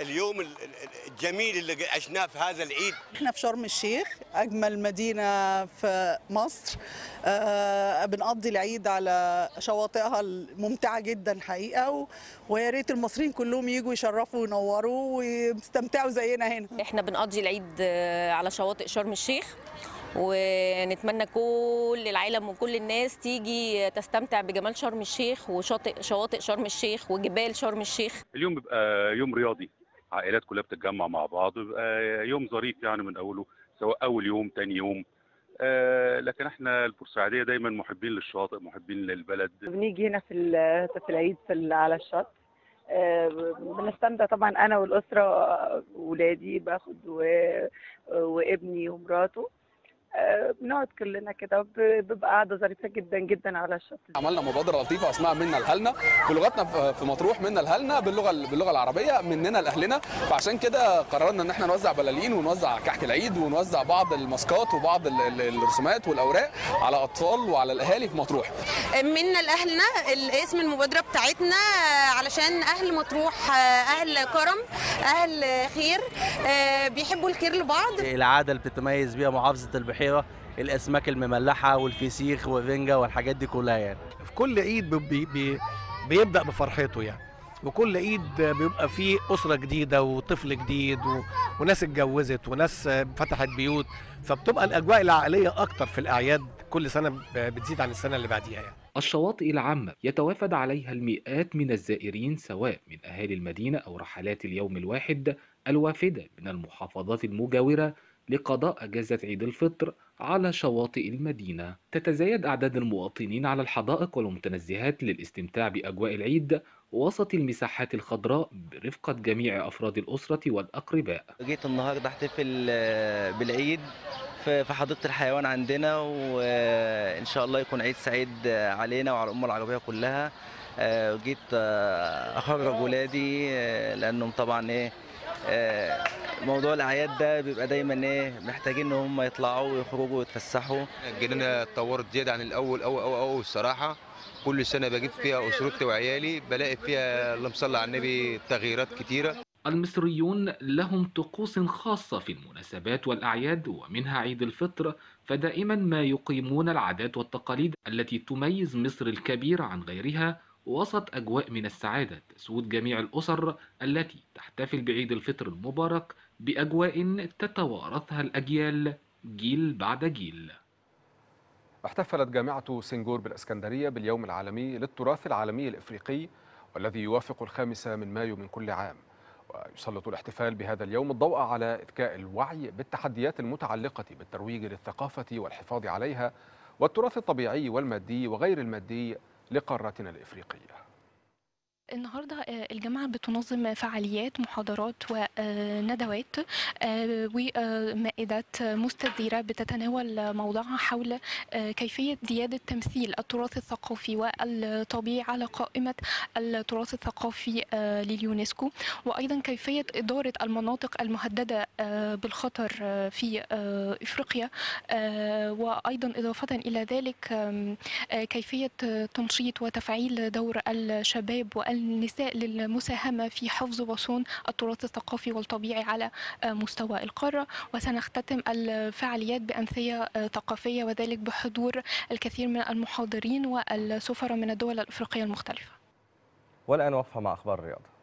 اليوم ال- ال- الجميل اللي عشناه في هذا العيد.
إحنا في شرم الشيخ أجمل مدينة في مصر. آه بنقضي العيد على شواطئها الممتعة جدا حقيقه و- ويا ريت المصريين كلهم يجوا يشرفوا وينوروا ويستمتعوا زينا هنا.
إحنا بنقضي العيد آه، على شواطئ شرم الشيخ. ونتمنى كل العالم وكل الناس تيجي تستمتع بجمال شرم الشيخ وشاطئ شواطئ شرم الشيخ وجبال شرم الشيخ.
اليوم بيبقى يوم رياضي. عائلات كلها بتتجمع مع بعض بيبقى يوم ظريف يعني من أوله سواء أول يوم تاني يوم. آه، لكن إحنا البورسعيدية دايما محبين للشاطئ محبين للبلد.
بنيجي هنا في ال- في العيد في على الشط. آه، بنستمتع طبعا أنا والأسرة ولادي باخد و- وابني ومراته. آه، بنقعد كلنا كده بيبقى قاعدة ظريفة جدا جدا على الشط
عملنا مبادرة لطيفة اسمها منا لهلنا بلغتنا في- في مطروح منا لهلنا باللغة باللغة العربية مننا لأهلنا. فعشان كده قررنا إن إحنا نوزع بلالين ونوزع كحك العيد ونوزع بعض الماسكات وبعض ال- ال- الرسومات والأوراق على أطفال وعلى الأهالي في مطروح.
منا لأهلنا الاسم المبادرة بتاعتنا علشان أهل مطروح أهل كرم أهل خير بيحبوا الخير لبعض.
العادة اللي بتتميز بيها محافظة البحيرة الأسماك المملحة والفسيخ والرنجة والحاجات دي كلها يعني.
في كل عيد بي بي بيبدأ بفرحته يعني. وكل عيد بيبقى فيه أسرة جديدة وطفل جديد و... وناس اتجوزت وناس فتحت بيوت. فبتبقى الأجواء العائلية أكتر في الأعياد كل سنة بتزيد عن السنة اللي بعديها يعني.
الشواطئ العامة يتوافد عليها المئات من الزائرين سواء من أهالي المدينة أو رحلات اليوم الواحد الوافدة من المحافظات المجاورة لقضاء أجازة عيد الفطر على شواطئ المدينة. تتزايد أعداد المواطنين على الحدائق والمتنزهات للاستمتاع بأجواء العيد وسط المساحات الخضراء برفقة جميع أفراد الأسرة والأقرباء.
جيت النهاردة أحتفل آه، بالعيد في حديقة الحيوان عندنا وإن شاء الله يكون عيد سعيد آه، علينا وعلى الأمة العربية كلها. آه، وجيت آه، أخرج ولادي لأنهم طبعا إيه موضوع الأعياد ده بيبقى دايما إيه محتاجين إن هم يطلعوا ويخرجوا ويتفسحوا.
الجنينه اتطورت زيادة عن الأول أوي أوي أوي الصراحة. كل سنة بجيب فيها أسرتي وعيالي بلاقي فيها اللهم صل على النبي تغييرات كتيرة.
المصريون لهم طقوس خاصة في المناسبات والأعياد ومنها عيد الفطر. فدائما ما يقيمون العادات والتقاليد التي تميز مصر الكبير عن غيرها وسط أجواء من السعادة تسود جميع الأسر التي تحتفل بعيد الفطر المبارك بأجواء تتوارثها الأجيال جيل بعد جيل.
احتفلت جامعة سنغور بالإسكندرية باليوم العالمي للتراث العالمي الإفريقي والذي يوافق الخامس من مايو من كل عام. ويسلط الاحتفال بهذا اليوم الضوء على إذكاء الوعي بالتحديات المتعلقة بالترويج للثقافة والحفاظ عليها والتراث الطبيعي والمادي وغير المادي لقارتنا الإفريقية.
النهارده آه، الجامعة بتنظم فعاليات محاضرات وندوات آه، ومائدات مستديرة بتتناول موضوعها حول آه، كيفية زيادة تمثيل التراث الثقافي والطبيعي على قائمة التراث الثقافي آه، لليونسكو وأيضا كيفية إدارة المناطق المهددة آه، بالخطر آه، في آه، إفريقيا آه، وأيضا إضافة إلى ذلك آه، آه، تنشيط وتفعيل دور الشباب والنساء للمساهمة في حفظ وصون التراث الثقافي والطبيعي على آه، مستوى القارة. وسنختتم الفعاليات بأمثية آه، ثقافية وذلك بحضور الكثير من المحاضرين والسفراء من الدول الأفريقية المختلفة.
والآن وقفة مع أخبار الرياضة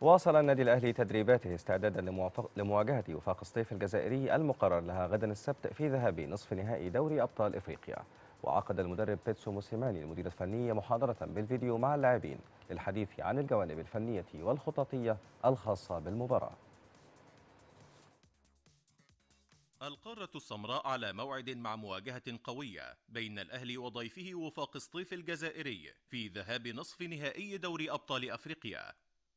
واصل النادي الأهلي تدريباته استعدادا لمواجهة وفاق سطيف الجزائري المقرر لها غدا السبت في ذهاب نصف نهائي دوري أبطال إفريقيا. وعقد المدرب بيتسو موسيماني المدير الفني محاضرة بالفيديو مع اللاعبين للحديث عن الجوانب الفنية والخططية الخاصة بالمباراة.
القارة السمراء على موعد مع مواجهة قوية بين الأهلي وضيفه وفاق سطيف الجزائري في ذهاب نصف نهائي دوري أبطال أفريقيا.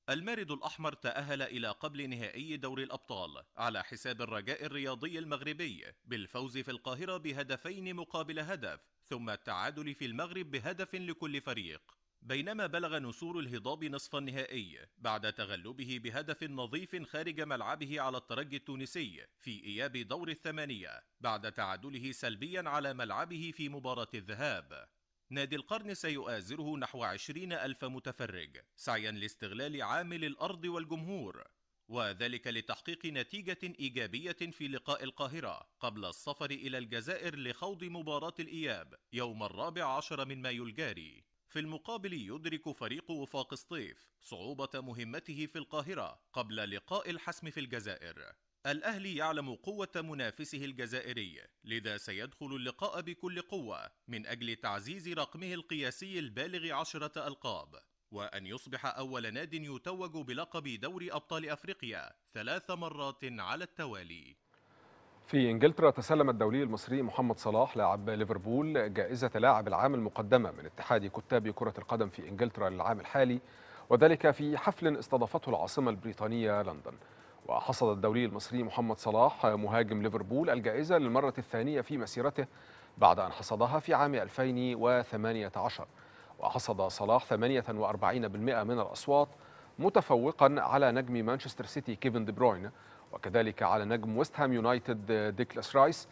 المارد الأحمر تأهل إلى قبل نهائي دوري الأبطال على حساب الرجاء الرياضي المغربي بالفوز في القاهرة بهدفين مقابل هدف ثم التعادل في المغرب بهدف لكل فريق. بينما بلغ نسور الهضاب نصف النهائي بعد تغلبه بهدف نظيف خارج ملعبه على الترجي التونسي في إياب دور الثمانية بعد تعادله سلبيا على ملعبه في مباراة الذهاب. نادي القرن سيؤازره نحو عشرين ألف متفرج سعيا لاستغلال عامل الأرض والجمهور وذلك لتحقيق نتيجة إيجابية في لقاء القاهرة قبل السفر إلى الجزائر لخوض مباراة الإياب يوم الرابع عشر من مايو الجاري. في المقابل يدرك فريق وفاق سطيف صعوبة مهمته في القاهرة قبل لقاء الحسم في الجزائر. الأهلي يعلم قوة منافسه الجزائري لذا سيدخل اللقاء بكل قوة من أجل تعزيز رقمه القياسي البالغ عشرة ألقاب وأن يصبح أول ناد يتوج بلقب دوري أبطال أفريقيا ثلاث مرات على التوالي.
في إنجلترا تسلم الدولي المصري محمد صلاح لاعب ليفربول جائزة لاعب العام المقدمة من اتحاد كتاب كرة القدم في إنجلترا للعام الحالي وذلك في حفل استضافته العاصمة البريطانية لندن. وحصد الدولي المصري محمد صلاح مهاجم ليفربول الجائزة للمرة الثانية في مسيرته بعد أن حصدها في عام 2018 وحصد صلاح 48% من الأصوات متفوقا على نجم مانشستر سيتي كيفن دي بروين وكذلك على نجم ويست هام يونايتد ديكلاس رايس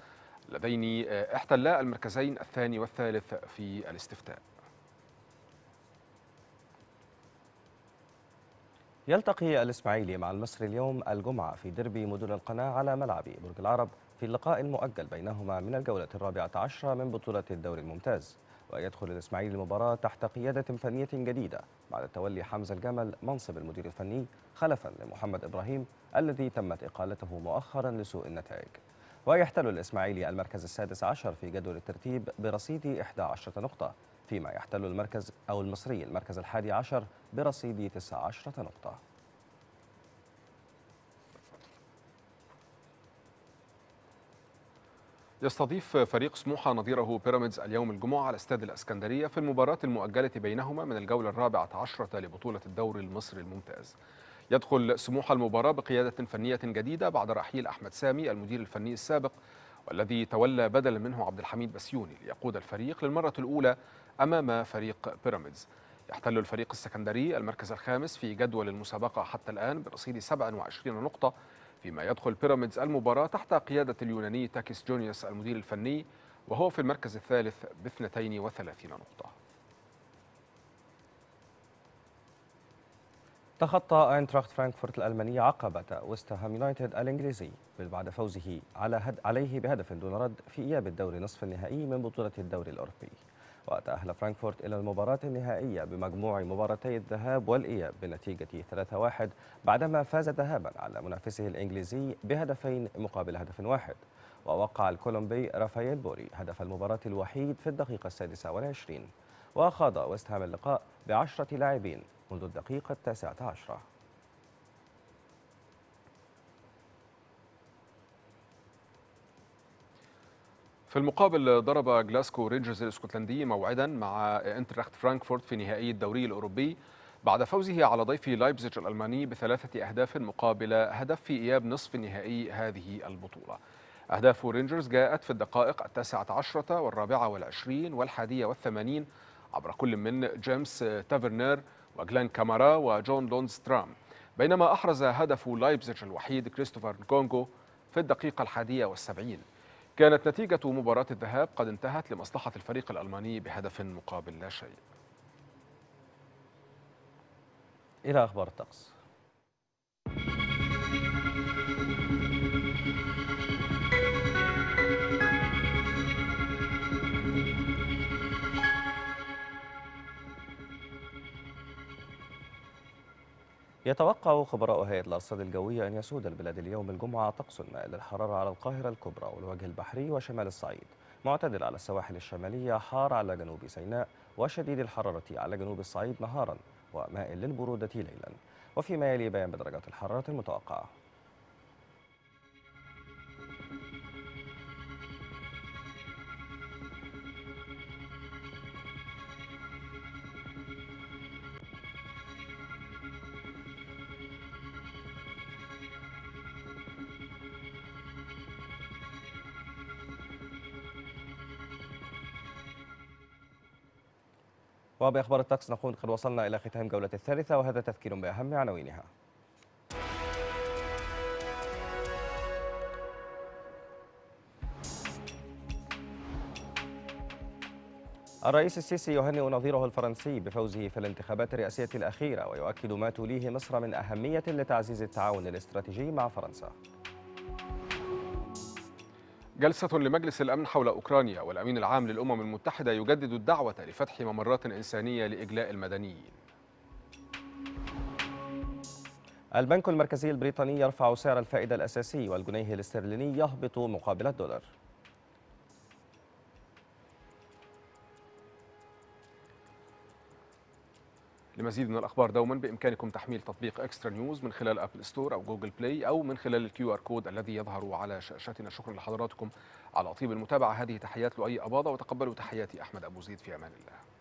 اللذين احتلا المركزين الثاني والثالث في الاستفتاء.
يلتقي الإسماعيلي مع المصري اليوم الجمعة في دربي مدن القناة على ملعب برج العرب في اللقاء المؤجل بينهما من الجولة الرابعة عشرة من بطولة الدوري الممتاز. ويدخل الإسماعيلي المباراة تحت قيادة فنية جديدة بعد تولي حمزة الجمل منصب المدير الفني خلفا لمحمد إبراهيم الذي تمت إقالته مؤخرا لسوء النتائج. ويحتل الإسماعيلي المركز السادس عشر في جدول الترتيب برصيد 11 نقطة. فيما يحتل المركز أو المصري المركز الحادي عشر برصيد 19 نقطة.
يستضيف فريق سموحة نظيره بيراميدز اليوم الجمعة على استاد الأسكندرية في المباراة المؤجلة بينهما من الجولة الرابعة عشرة لبطولة الدوري المصري الممتاز. يدخل سموحة المباراة بقيادة فنية جديدة بعد رحيل أحمد سامي المدير الفني السابق والذي تولى بدلا منه عبد الحميد بسيوني ليقود الفريق للمرة الأولى أمام فريق بيراميدز. يحتل الفريق السكندري المركز الخامس في جدول المسابقة حتى الآن برصيد 27 نقطة. فيما يدخل بيراميدز المباراة تحت قيادة اليوناني تاكيس جونيوس المدير الفني وهو في المركز الثالث ب 32 نقطة.
تخطى إينتراخت فرانكفورت الألماني عقبة ويست هام يونايتد الإنجليزي بعد فوزه عليه بهدف دون رد في إياب الدوري نصف النهائي من بطولة الدوري الأوروبي. وتأهل فرانكفورت إلى المباراة النهائية بمجموع مباراتي الذهاب والإياب بنتيجة 3-1 بعدما فاز ذهابا على منافسه الإنجليزي بهدفين مقابل هدف واحد. ووقع الكولومبي رافائيل بوري هدف المباراة الوحيد في الدقيقة السادسة والعشرين. وخاض ويست هام اللقاء بعشرة لاعبين منذ الدقيقة التاسعة عشرة.
في المقابل ضرب جلاسكو رينجرز الاسكتلندي موعدا مع إنتراخت فرانكفورت في نهائي الدوري الأوروبي بعد فوزه على ضيفه لايبزيج الألماني بثلاثة أهداف مقابل هدف في إياب نصف نهائي هذه البطولة. أهداف رينجرز جاءت في الدقائق التاسعة عشرة والرابعة والعشرين والحادية والثمانين عبر كل من جيمس تافرنير وجلين كامارا وجون لونسترام بينما أحرز هدف لايبزيج الوحيد كريستوفر نكونكو في الدقيقة الحادية والسبعين. كانت نتيجة مباراة الذهاب قد انتهت لمصلحة الفريق الألماني بهدف مقابل لا شيء.
إلى أخبار الطقس. يتوقع خبراء هيئة الأرصاد الجوية أن يسود البلاد اليوم الجمعة طقس مائل للحرارة على القاهرة الكبرى والوجه البحري وشمال الصعيد. معتدل على السواحل الشمالية حار على جنوب سيناء وشديد الحرارة على جنوب الصعيد نهارا ومائل للبرودة ليلا. وفيما يلي بيان بدرجات الحرارة المتوقعة. وبأخبار الطقس نكون قد وصلنا إلى ختام جولة الثالثة وهذا تذكير بأهم عناوينها. الرئيس السيسي يهنئ نظيره الفرنسي بفوزه في الانتخابات الرئاسية الأخيرة ويؤكد ما توليه مصر من أهمية لتعزيز التعاون الاستراتيجي مع فرنسا.
جلسة لمجلس الأمن حول أوكرانيا والأمين العام للأمم المتحدة يجدد الدعوة لفتح ممرات إنسانية لإجلاء المدنيين.
البنك المركزي البريطاني يرفع سعر الفائدة الأساسي والجنيه الاسترليني يهبط مقابل الدولار.
لمزيد من الأخبار دوما بإمكانكم تحميل تطبيق إكسترا نيوز من خلال أبل store أو جوجل play أو من خلال ال QR code الذي يظهر على شاشتنا شكرا لحضراتكم على طيب المتابعة. هذه تحيات لؤي أباضة وتقبلوا تحياتي أحمد أبو زيد في أمان الله.